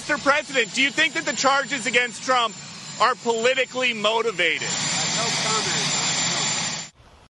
Mr. President, do you think that the charges against Trump are politically motivated? No comment.